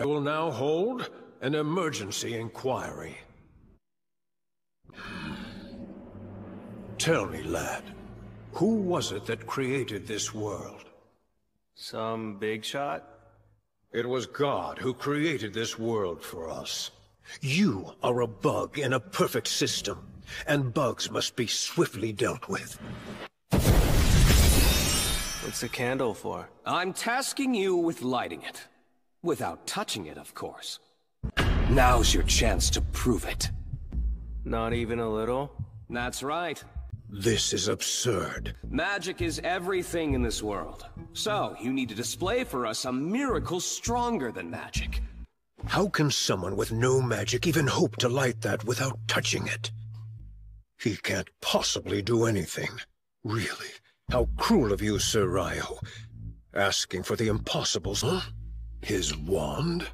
I will now hold an emergency inquiry. Tell me, lad, who was it that created this world? Some big shot? It was God who created this world for us. You are a bug in a perfect system, and bugs must be swiftly dealt with. What's the candle for? I'm tasking you with lighting it. Without touching it, of course. Now's your chance to prove it. Not even a little? That's right. This is absurd. Magic is everything in this world. So, you need to display for us a miracle stronger than magic. How can someone with no magic even hope to light that without touching it? He can't possibly do anything. Really? How cruel of you, Sir Ryoh. Asking for the impossibles, huh? His wand?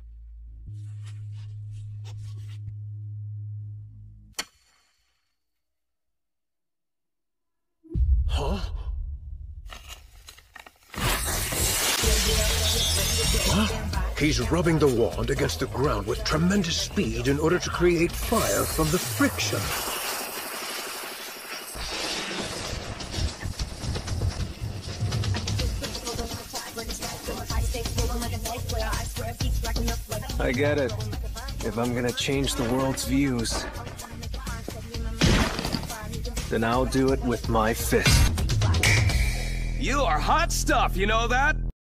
Huh? Huh? He's rubbing the wand against the ground with tremendous speed in order to create fire from the friction. I get it. If I'm gonna change the world's views, then I'll do it with my fist. You are hot stuff, you know that?